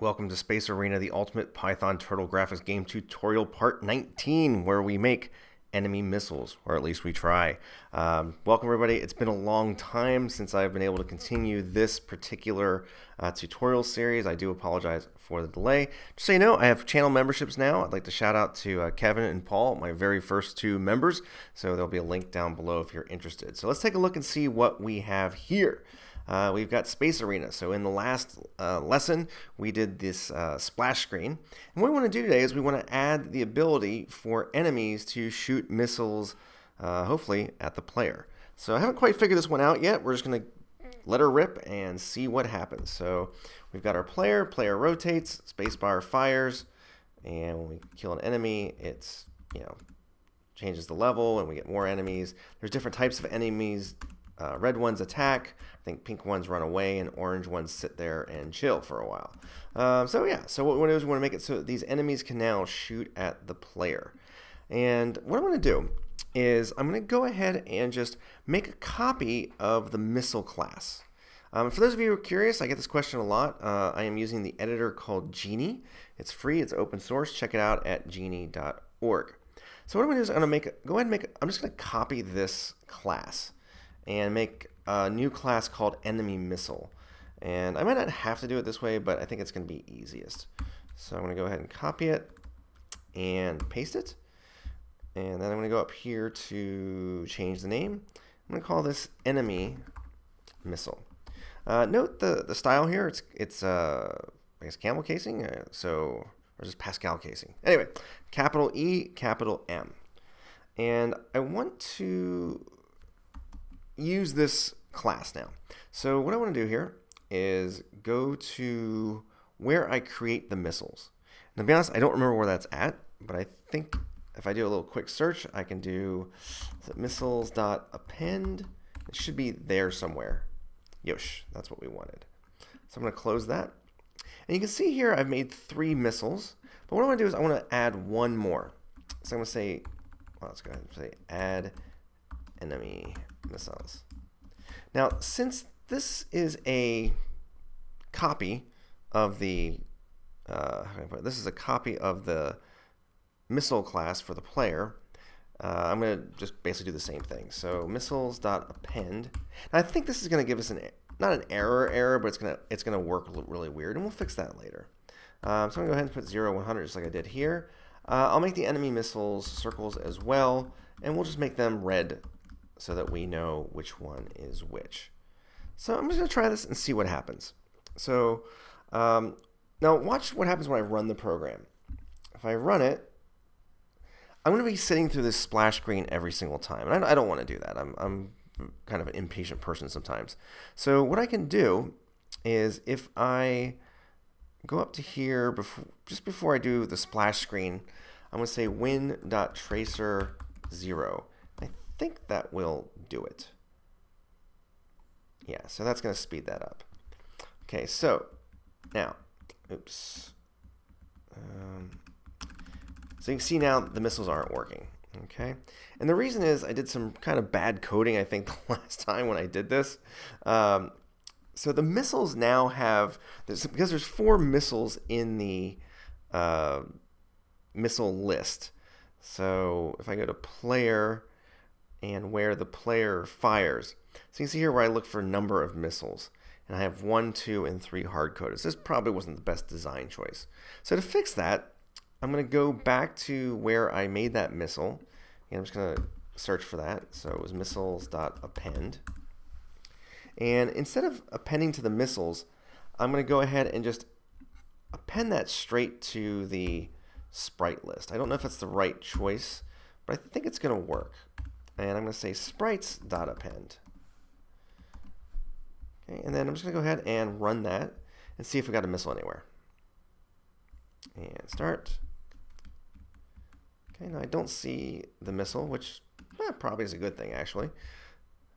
Welcome to Space Arena, the ultimate Python Turtle Graphics game tutorial part 19, where we make enemy missiles, or at least we try. Um, welcome everybody. It's been a long time since I've been able to continue this particular uh, tutorial series. I do apologize for the delay. Just so you know, I have channel memberships now. I'd like to shout out to uh, Kevin and Paul, my very first two members. So there'll be a link down below if you're interested. So let's take a look and see what we have here uh, we've got Space Arena. So in the last uh, lesson, we did this uh, splash screen. And what we want to do today is we want to add the ability for enemies to shoot missiles, uh, hopefully, at the player. So I haven't quite figured this one out yet. We're just going to let her rip and see what happens. So we've got our player, player rotates, spacebar fires, and when we kill an enemy, it's, you know, changes the level and we get more enemies. There's different types of enemies uh, red ones attack. I think pink ones run away, and orange ones sit there and chill for a while. Um, so yeah, so what we want to do is we want to make it so that these enemies can now shoot at the player. And what I'm going to do is I'm going to go ahead and just make a copy of the missile class. Um, for those of you who are curious, I get this question a lot. Uh, I am using the editor called Geany. It's free, it's open source. Check it out at geany.org. So what I'm going to do is I'm going to make, go ahead and make, I'm just going to copy this class and make a new class called enemy missile. And I might not have to do it this way, but I think it's going to be easiest. So I'm going to go ahead and copy it and paste it. And then I'm going to go up here to change the name. I'm going to call this enemy missile. Uh, note the, the style here. It's, it's uh, I guess, camel casing. Uh, so, or just Pascal casing. Anyway, capital E, capital M. And I want to use this class now. So what I want to do here is go to where I create the missiles. And to be honest, I don't remember where that's at, but I think if I do a little quick search, I can do missiles.append. It should be there somewhere. Yosh, that's what we wanted. So I'm going to close that. And you can see here I've made three missiles. But what I want to do is I want to add one more. So I'm going to say, well, let's go ahead and say add enemy missiles. Now, since this is a copy of the, uh, this is a copy of the missile class for the player, uh, I'm going to just basically do the same thing. So missiles.append. I think this is going to give us an not an error error, but it's going to it's going to work really weird, and we'll fix that later. Um, so I'm going to go ahead and put 0, 100 just like I did here. Uh, I'll make the enemy missiles circles as well, and we'll just make them red so that we know which one is which. So I'm just going to try this and see what happens. So um, now watch what happens when I run the program. If I run it, I'm going to be sitting through this splash screen every single time. And I, I don't want to do that. I'm, I'm kind of an impatient person sometimes. So what I can do is if I go up to here before, just before I do the splash screen, I'm going to say win.tracer 0 think that will do it. Yeah, so that's going to speed that up. Okay, so now, oops. Um, so you can see now the missiles aren't working. Okay, and the reason is I did some kind of bad coding, I think, the last time when I did this. Um, so the missiles now have, because there's four missiles in the uh, missile list. So if I go to player, and where the player fires. So you can see here where I look for number of missiles. And I have one, two, and three hard-coded. So this probably wasn't the best design choice. So to fix that, I'm going to go back to where I made that missile. And I'm just going to search for that. So it was missiles.append. And instead of appending to the missiles, I'm going to go ahead and just append that straight to the sprite list. I don't know if that's the right choice, but I think it's going to work and I'm going to say sprites.append. Okay, and then I'm just going to go ahead and run that and see if we got a missile anywhere. And start. Okay, now I don't see the missile, which eh, probably is a good thing actually.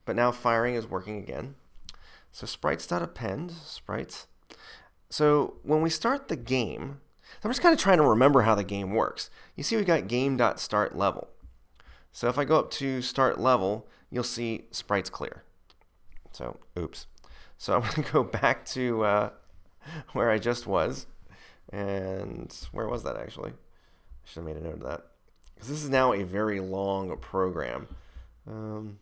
But now firing is working again. So sprites.append, sprites. So when we start the game, I'm just kind of trying to remember how the game works. You see we got game.startLevel. So if I go up to start level, you'll see sprites clear. So, oops. So I'm going to go back to uh, where I just was. And where was that actually? I should have made a note of that. Because this is now a very long program. Um,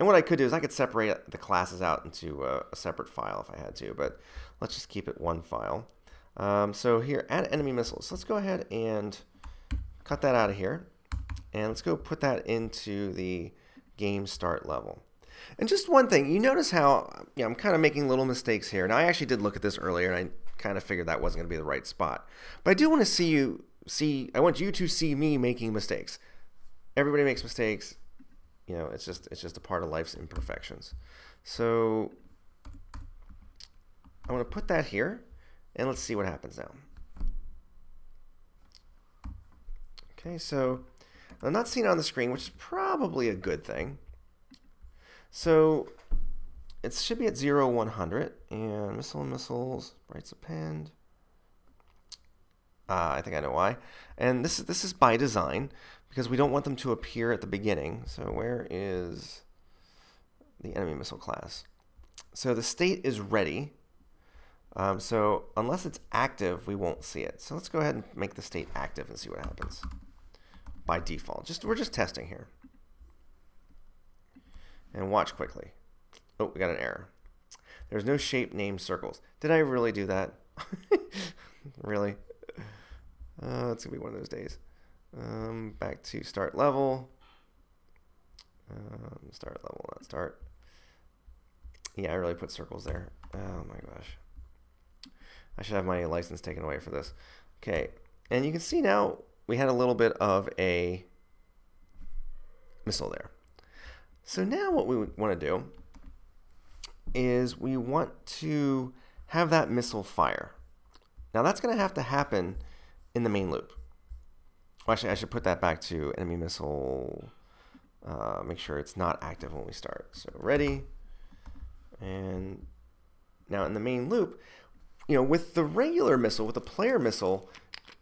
and what I could do is I could separate the classes out into a, a separate file if I had to, but let's just keep it one file. Um, so here, add enemy missiles. Let's go ahead and cut that out of here. And let's go put that into the game start level. And just one thing, you notice how I'm kind of making little mistakes here. Now I actually did look at this earlier and I kind of figured that wasn't going to be the right spot. But I do want to see you see I want you to see me making mistakes. Everybody makes mistakes. You know, it's just it's just a part of life's imperfections. So I want to put that here and let's see what happens now. Okay, so I'm not seeing it on the screen, which is probably a good thing. So it should be at 0, 100, and missile missiles, sprites append. Uh, I think I know why. And this is, this is by design, because we don't want them to appear at the beginning. So where is the enemy missile class? So the state is ready. Um, so unless it's active, we won't see it. So let's go ahead and make the state active and see what happens by default. Just We're just testing here. And watch quickly. Oh, we got an error. There's no shape named circles. Did I really do that? really? Uh, it's going to be one of those days. Um, back to start level. Um, start level, not start. Yeah, I really put circles there. Oh my gosh. I should have my license taken away for this. Okay, and you can see now we had a little bit of a missile there. So now what we want to do is we want to have that missile fire. Now that's going to have to happen in the main loop. Well, actually, I should put that back to enemy missile. Uh, make sure it's not active when we start. So ready. And now in the main loop, you know, with the regular missile, with the player missile,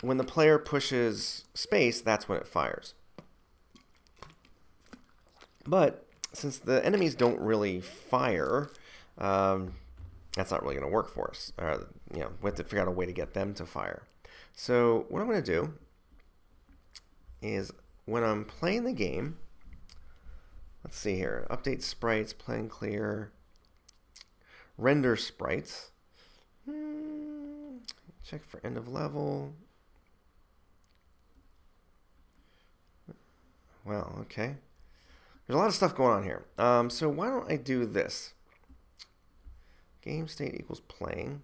when the player pushes space, that's when it fires. But since the enemies don't really fire, um, that's not really going to work for us. Uh, you know, we have to figure out a way to get them to fire. So what I'm going to do is when I'm playing the game, let's see here, update sprites, plain clear, render sprites, hmm, check for end of level, Well, okay. There's a lot of stuff going on here. Um, so why don't I do this? Game state equals playing.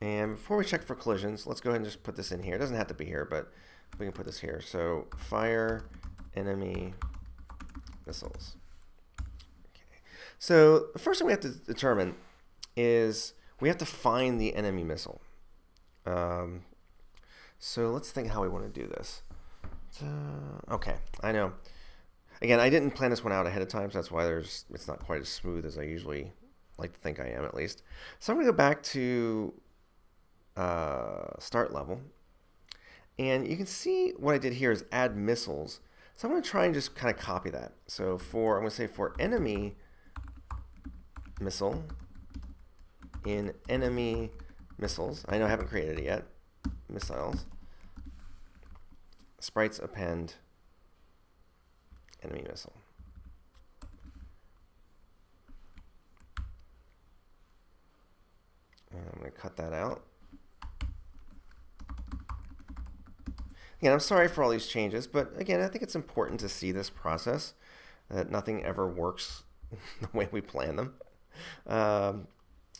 And before we check for collisions, let's go ahead and just put this in here. It doesn't have to be here, but we can put this here. So fire enemy missiles. Okay. So the first thing we have to determine is we have to find the enemy missile. Um, so let's think how we want to do this. Uh, okay, I know. Again, I didn't plan this one out ahead of time, so that's why there's it's not quite as smooth as I usually like to think I am, at least. So I'm going to go back to uh, start level. And you can see what I did here is add missiles. So I'm going to try and just kind of copy that. So for, I'm going to say for enemy missile in enemy missiles, I know I haven't created it yet, missiles, sprites append enemy missile. And I'm going to cut that out. Again, I'm sorry for all these changes, but again, I think it's important to see this process, that nothing ever works the way we plan them. Um,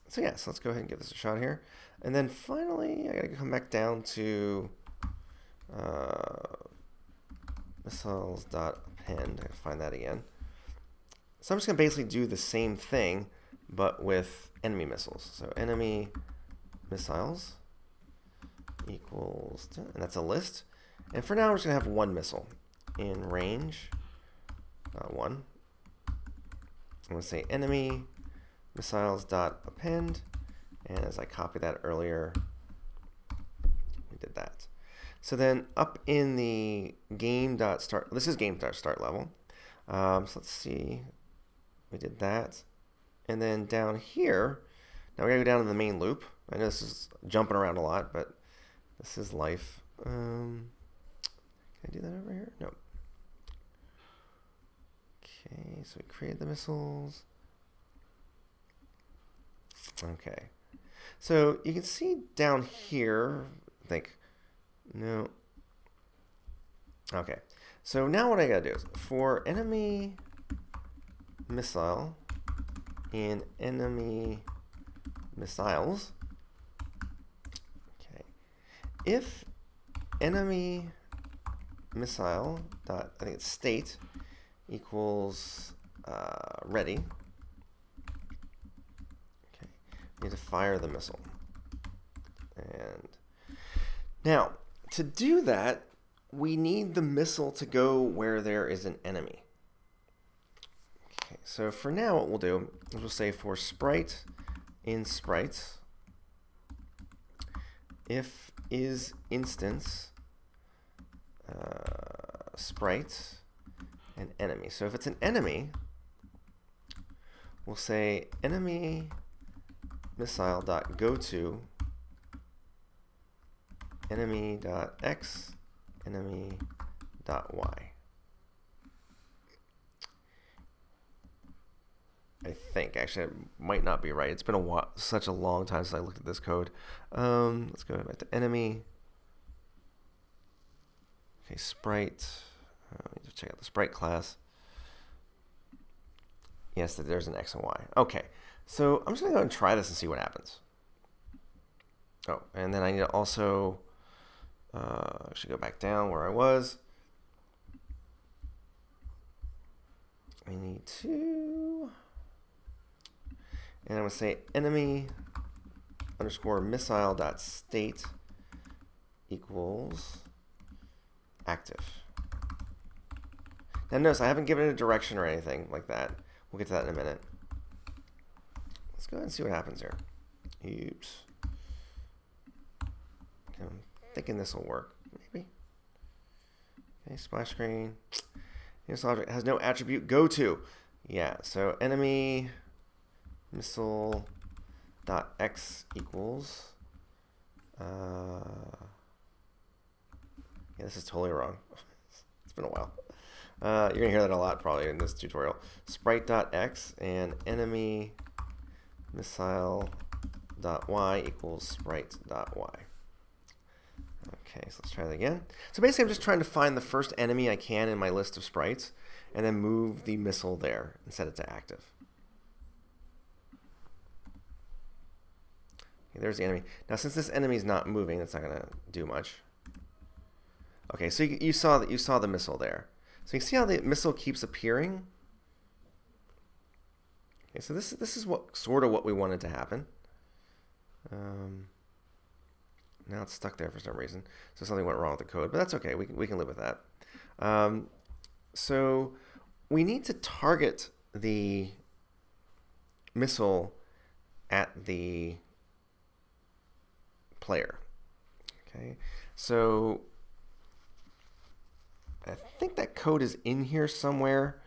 so yeah, so let's go ahead and give this a shot here. And then finally, I got to come back down to uh, missiles.append. I find that again. So I'm just going to basically do the same thing, but with enemy missiles. So enemy missiles equals, to, and that's a list. And for now, we're just going to have one missile in range, one. I'm to say enemy missiles.append. And as I copied that earlier, we did that. So then up in the game dot start, this is game dot start level. Um, so let's see, we did that. And then down here, Now we gotta go down to the main loop. I know this is jumping around a lot, but this is life. Um, can I do that over here? No. Okay, so we create the missiles. Okay. So you can see down here, I think, no. Okay. So now what I gotta do is for enemy missile and enemy missiles, okay, if enemy missile dot, I think it's state equals uh, ready, okay, we need to fire the missile. And now, to do that, we need the missile to go where there is an enemy. Okay, so for now what we'll do is we'll say for sprite in sprites, if is instance uh, sprite an enemy. So if it's an enemy, we'll say enemy missile dot go to enemy dot x enemy dot y. I think actually it might not be right. It's been a while, such a long time since I looked at this code. Um, let's go back to enemy. Okay, sprite. Uh, let me just check out the sprite class. Yes, there's an x and y. Okay, so I'm just gonna go and try this and see what happens. Oh, and then I need to also uh, I should go back down where I was. I need to, and I'm gonna say enemy underscore missile dot state equals active. Now notice I haven't given it a direction or anything like that. We'll get to that in a minute. Let's go ahead and see what happens here. Oops. I'm thinking this will work. Maybe. Okay, splash screen. This object has no attribute go to. Yeah, so enemy missile dot x equals. Uh, yeah, this is totally wrong. it's been a while. Uh, you're gonna hear that a lot probably in this tutorial. Sprite.x and enemy missile.y equals sprite.y. Okay, so let's try that again. So basically I'm just trying to find the first enemy I can in my list of sprites and then move the missile there and set it to active. Okay, there's the enemy. Now since this enemy is not moving, that's not gonna do much. Okay, so you, you saw that you saw the missile there. So you can see how the missile keeps appearing. Okay, so this this is what sort of what we wanted to happen. Um, now it's stuck there for some reason. So something went wrong with the code, but that's okay. We can, we can live with that. Um, so we need to target the missile at the player. Okay, so I think that code is in here somewhere.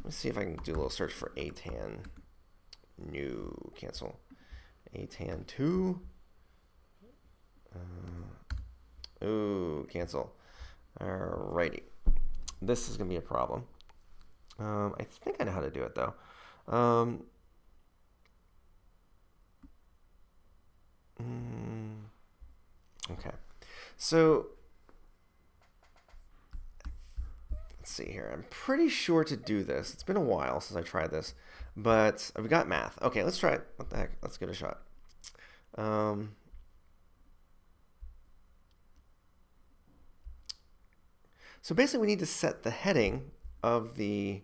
Let me see if I can do a little search for ATAN. New cancel. ATAN 2. Uh, ooh, cancel. Alrighty. This is going to be a problem. Um, I think I know how to do it though. Um, mm, okay. So let's see here. I'm pretty sure to do this. It's been a while since I tried this, but I've got math. Okay, let's try it. What the heck? Let's give it a shot. Um, so basically, we need to set the heading of the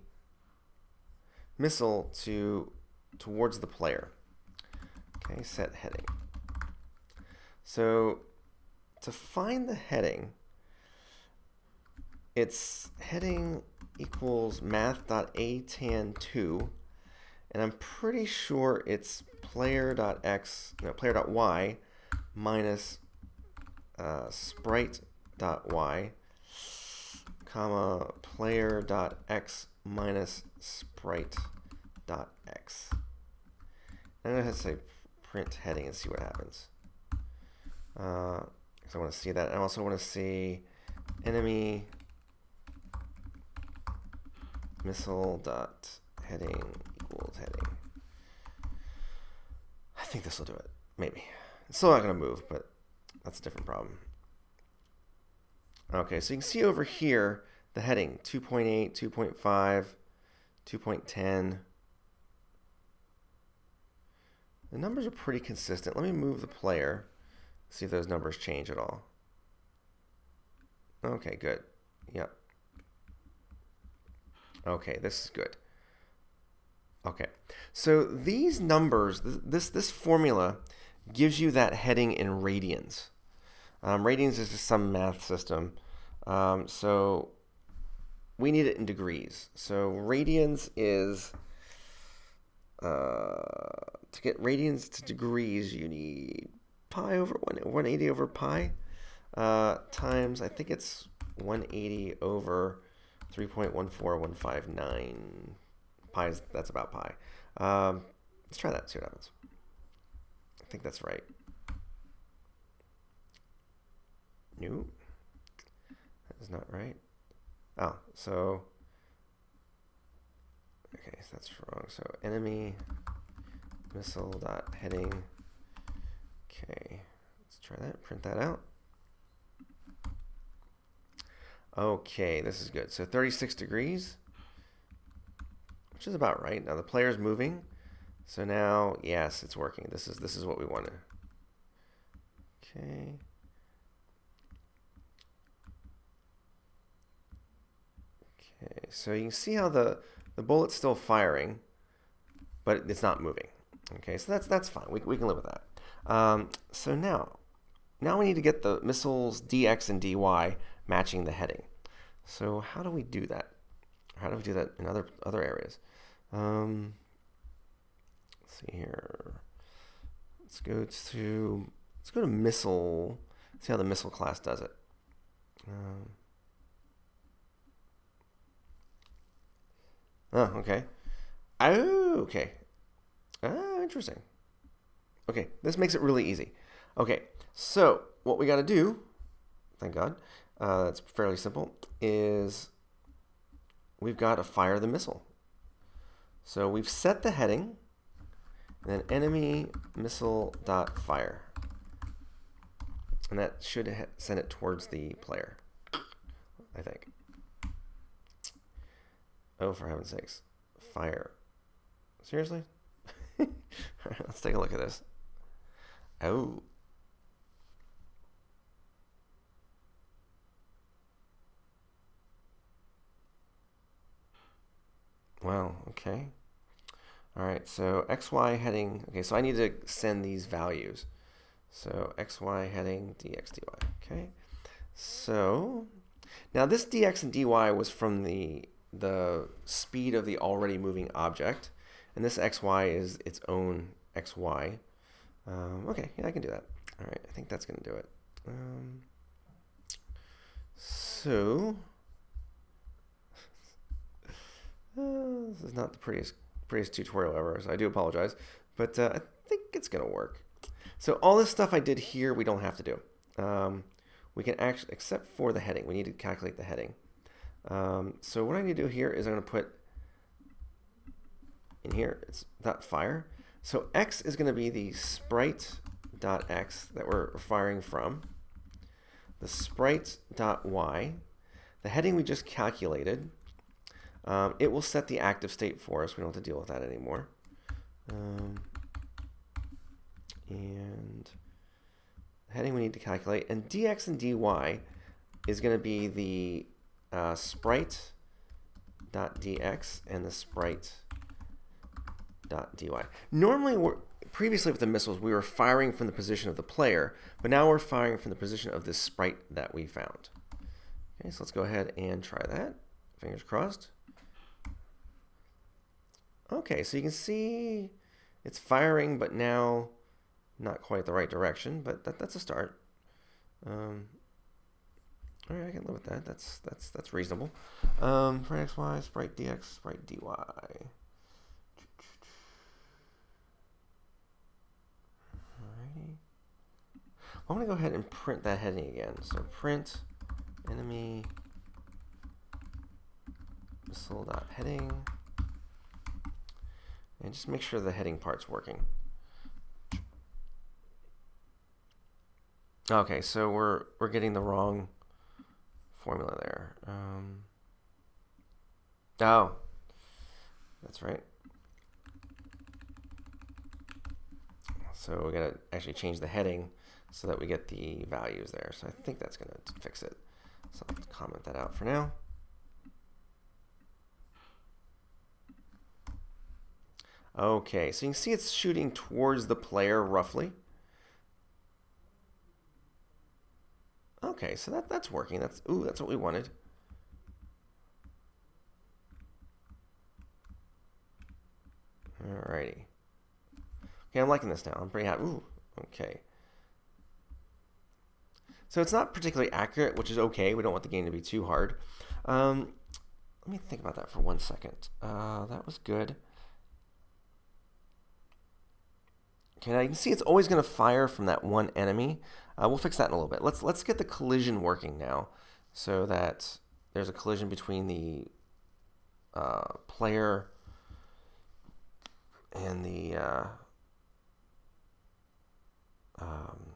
missile to towards the player. Okay, set heading. So to find the heading, it's heading equals math.atan2 and I'm pretty sure it's player.x no player.y minus uh, sprite.y comma player dot x minus sprite.x and I have to say print heading and see what happens. Uh, I want to see that. I also want to see enemy missile dot heading equals heading. I think this will do it. Maybe. It's still not going to move, but that's a different problem. Okay, so you can see over here the heading 2.8, 2.5, 2.10. The numbers are pretty consistent. Let me move the player, see if those numbers change at all. Okay, good. Yep. Okay, this is good. Okay, so these numbers, this this formula gives you that heading in radians. Um, radians is just some math system. Um, so we need it in degrees. So radians is, uh, to get radians to degrees, you need pi over 180 over pi uh, times, I think it's 180 over 3.14159. Pi is, that's about pi. Um, let's try that, see what happens. I think that's right. Nope. That is not right. Oh, so okay, so that's wrong. So enemy missile dot heading. Okay, let's try that. Print that out. Okay, this is good. So 36 degrees, which is about right. Now the player's moving. So now, yes, it's working. This is this is what we wanted. Okay. Okay, so you can see how the, the bullet's still firing, but it's not moving. Okay, so that's that's fine. We, we can live with that. Um, so now, now we need to get the missiles dx and dy matching the heading. So how do we do that? How do we do that in other other areas? Um, let's see here. Let's go to let's go to missile. See how the missile class does it. Um, Oh, okay. Oh, okay. Ah, interesting. Okay, this makes it really easy. Okay, so what we got to do, thank God, uh, that's fairly simple, is we've got to fire the missile. So we've set the heading, and then enemy missile dot fire, and that should send it towards the player, I think. Oh, for heaven's sakes. Fire. Seriously? let's take a look at this. Oh. Wow, okay. All right, so XY heading, okay, so I need to send these values. So XY heading dx dy, okay? So now this dx and dy was from the the speed of the already moving object. And this xy is its own xy. Um, okay, yeah, I can do that. All right, I think that's going to do it. Um, so, uh, this is not the prettiest, prettiest tutorial ever, so I do apologize. But uh, I think it's going to work. So all this stuff I did here, we don't have to do. Um, we can actually, except for the heading, we need to calculate the heading. Um, so what I need to do here is I'm going to put in here, it's dot fire. So x is going to be the sprite dot x that we're firing from. The sprite dot y, the heading we just calculated, um, it will set the active state for us. We don't have to deal with that anymore. Um, and the heading we need to calculate. And dx and dy is going to be the uh, sprite.dx and the sprite.dy. Normally, we're, previously with the missiles, we were firing from the position of the player, but now we're firing from the position of this sprite that we found. Okay, so let's go ahead and try that. Fingers crossed. Okay, so you can see it's firing, but now not quite the right direction, but that, that's a start. Um, all right, I can live with that. That's that's that's reasonable. Um, for x, y, sprite dx, sprite dy. I'm going to go ahead and print that heading again. So print enemy missile dot heading, And just make sure the heading part's working. Okay, so we're we're getting the wrong formula there. Um, oh, that's right. So we gotta actually change the heading so that we get the values there. So I think that's gonna fix it. So I'll comment that out for now. Okay, so you can see it's shooting towards the player roughly. Okay, so that, that's working. That's ooh, that's what we wanted. Alrighty. Okay, I'm liking this now. I'm pretty happy. Ooh, okay. So it's not particularly accurate, which is okay. We don't want the game to be too hard. Um, let me think about that for one second. Uh, that was good. Okay, now you can see it's always going to fire from that one enemy. Uh, we'll fix that in a little bit. Let's let's get the collision working now, so that there's a collision between the uh, player and the uh, um,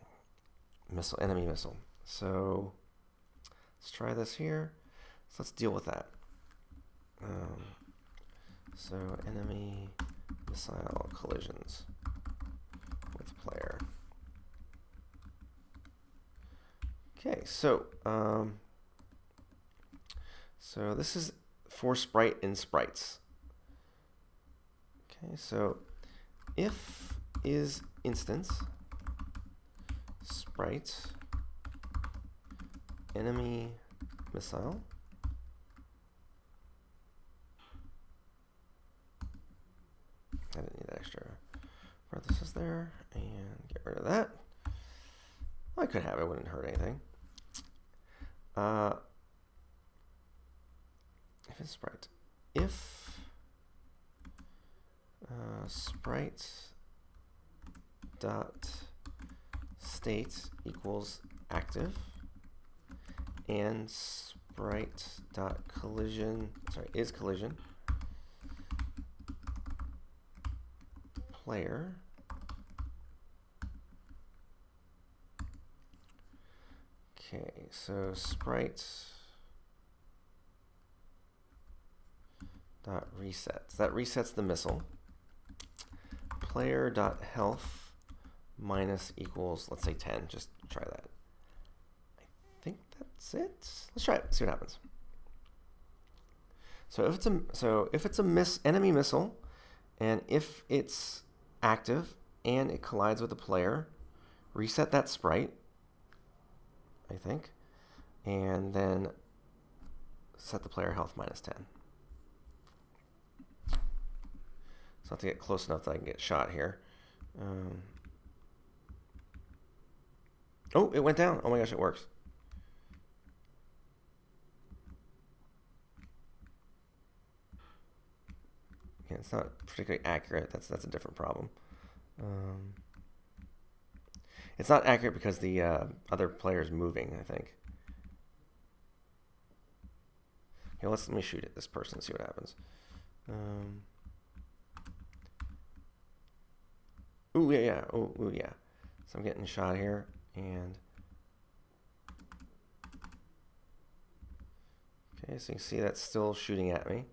missile, enemy missile. So let's try this here. So let's deal with that. Um, so enemy missile collisions with player. Okay, so um, so this is for sprite in sprites. Okay, so if is instance sprite enemy missile I didn't need that extra parenthesis there and get rid of that. I could have it, wouldn't hurt anything. Uh, if it's sprite, if uh, sprite dot state equals active and sprite dot collision sorry is collision player okay so sprite dot resets that resets the missile player dot health minus equals, let's say 10. Just try that. I think that's it. Let's try it, see what happens. So if it's a so if it's a miss enemy missile, and if it's active and it collides with a player, reset that sprite. I think, and then set the player health minus 10. So I have to get close enough that I can get shot here. Um, Oh, it went down. Oh my gosh, it works. Yeah, it's not particularly accurate. That's that's a different problem. Um, it's not accurate because the uh, other player is moving, I think. Okay, let's let me shoot at this person and see what happens. Um, ooh, yeah, yeah. Oh, ooh, yeah. So I'm getting shot here and okay so you can see that's still shooting at me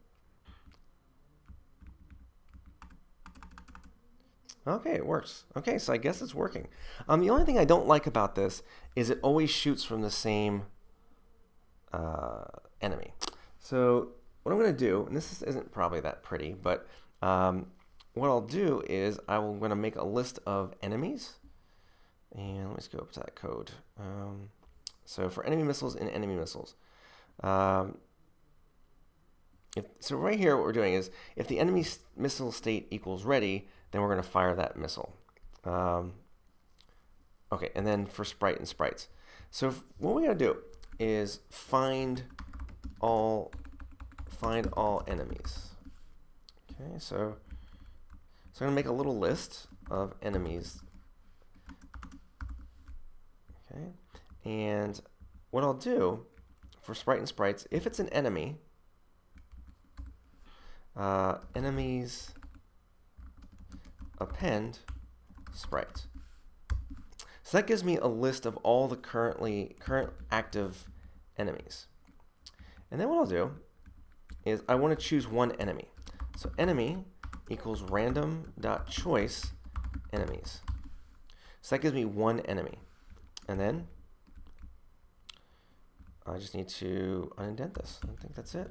Okay, it works. Okay, so I guess it's working. Um, the only thing I don't like about this is it always shoots from the same uh, enemy. So what I'm going to do, and this isn't probably that pretty, but um, what I'll do is I'm going to make a list of enemies and let's go up to that code. Um, so for enemy missiles and enemy missiles. Um, if, so right here what we're doing is if the enemy missile state equals ready, then we're going to fire that missile. Um, okay, and then for sprite and sprites. So if, what we got to do is find all find all enemies. Okay, so so I'm to make a little list of enemies Okay. And what I'll do for sprite and sprites, if it's an enemy, uh, enemies append sprite. So that gives me a list of all the currently current active enemies. And then what I'll do is I want to choose one enemy. So enemy equals random dot choice enemies. So that gives me one enemy. And then I just need to unindent this. I think that's it.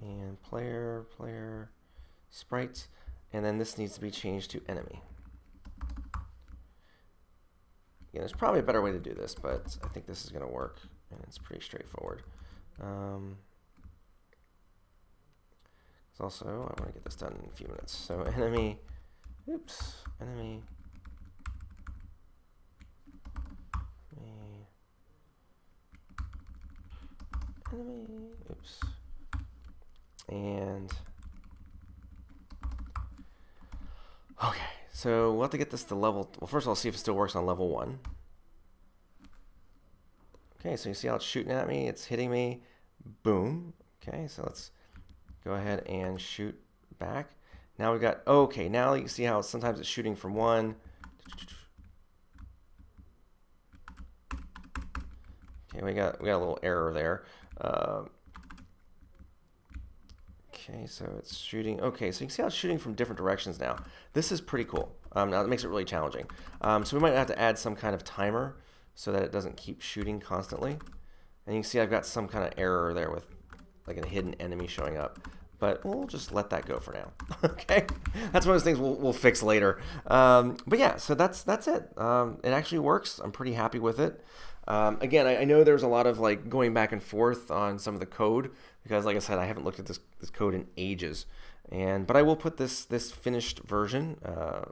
And player, player, sprites, and then this needs to be changed to enemy. There's probably a better way to do this, but I think this is going to work, and it's pretty straightforward. Um, also, I want to get this done in a few minutes. So enemy, oops, enemy, enemy, oops, and okay. So we'll have to get this to level. Well, first all, see if it still works on level one. Okay, so you see how it's shooting at me? It's hitting me. Boom. Okay, so let's go ahead and shoot back. Now we've got, okay, now you see how sometimes it's shooting from one. Okay, we got we got a little error there. Uh, okay, so it's shooting. Okay, so you can see how it's shooting from different directions now. This is pretty cool. Um, now it makes it really challenging. Um, so we might have to add some kind of timer so that it doesn't keep shooting constantly. And you can see I've got some kind of error there with like a hidden enemy showing up. But we'll just let that go for now. okay, that's one of those things we'll, we'll fix later. Um, but yeah, so that's that's it. Um, it actually works. I'm pretty happy with it. Um, again, I, I, know there's a lot of like going back and forth on some of the code because, like I said, I haven't looked at this, this code in ages. And but I will put this this finished version uh,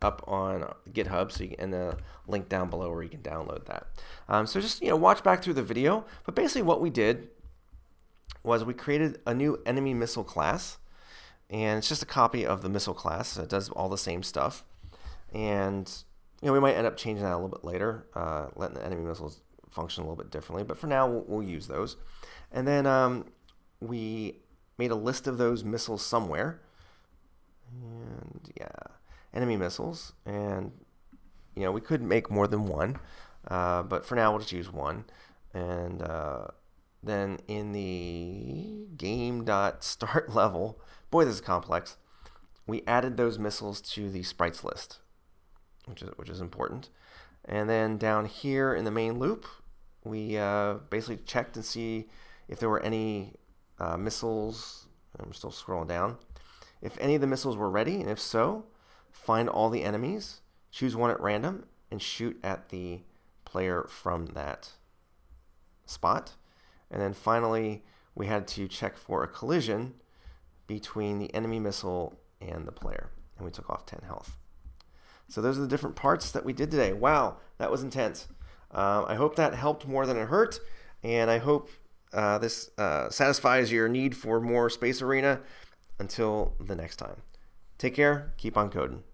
up on GitHub, so you, can, and the link down below where you can download that. Um, so just you know watch back through the video. But basically, what we did was we created a new enemy missile class, and it's just a copy of the missile class. So it does all the same stuff, and you know we might end up changing that a little bit later, uh, letting the enemy missiles function a little bit differently. But for now, we'll, we'll use those, and then um, we made a list of those missiles somewhere, and yeah, enemy missiles, and you know we could make more than one, uh, but for now we'll just use one, and uh, then in the game.start level, boy, this is complex. We added those missiles to the sprites list, which is which is important. And then down here in the main loop, we uh, basically checked and see if there were any uh, missiles. I'm still scrolling down. If any of the missiles were ready, and if so, find all the enemies, choose one at random, and shoot at the player from that spot. And then finally, we had to check for a collision between the enemy missile and the player. And we took off 10 health. So those are the different parts that we did today. Wow, that was intense. Uh, I hope that helped more than it hurt. And I hope uh, this uh, satisfies your need for more Space Arena. Until the next time. Take care. Keep on coding.